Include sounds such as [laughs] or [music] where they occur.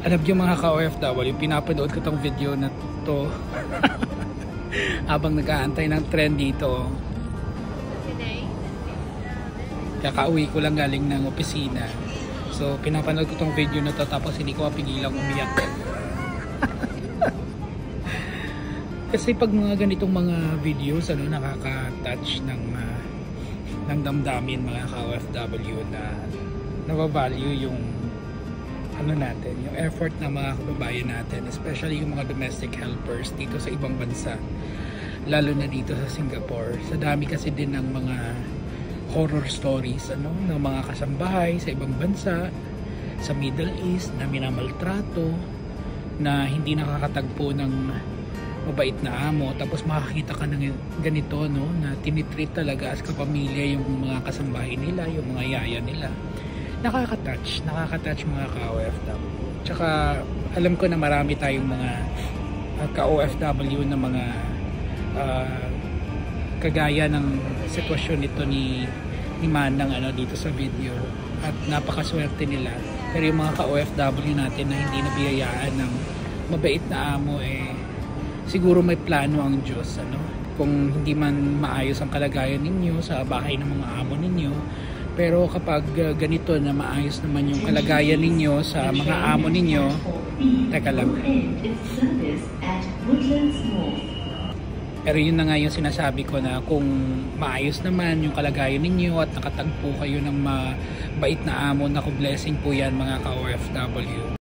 Alam niyo mga ka-OFW, pinapanood ko tong video na to [laughs] habang nag-aantay ng trend dito. Kakauwi ko lang galing ng opisina. So, pinapanood ko tong video na to tapos hindi ko mapigilang umiyak. [laughs] Kasi pag mga ganitong mga videos, ano, nakaka-touch ng, uh, ng damdamin mga ka-OFW na nabavalue yung ano natin, yung effort ng mga kababayan natin, especially yung mga domestic helpers dito sa ibang bansa, lalo na dito sa Singapore. Sa dami kasi din ng mga horror stories, ano, ng mga kasambahay sa ibang bansa, sa Middle East na minamaltrato, na hindi nakakatagpo ng mabait na amo tapos makakita ka ng ganito no na tinitreat talaga as kapamilya yung mga kasambahay nila yung mga yaya nila nakaka-touch, nakaka-touch mga ka-OFW. Tsaka alam ko na marami tayong mga uh, ka-OFW na mga uh, kagaya ng sitwasyon nito ni ni Manang ano dito sa video at napakaswerte nila. Pero yung mga ka-OFW natin na hindi nabiyayaan ng mabait na amo eh siguro may plano ang Diyos ano kung hindi man maayos ang kalagayan ninyo sa bahay ng mga amo ninyo pero kapag uh, ganito na maayos naman yung kalagayan ninyo sa mga amo ninyo, teka lang. Pero yun na nga yung sinasabi ko na kung maayos naman yung kalagayan ninyo at nakatagpo kayo ng mabait na amo, na blessing po yan mga ka-OFW.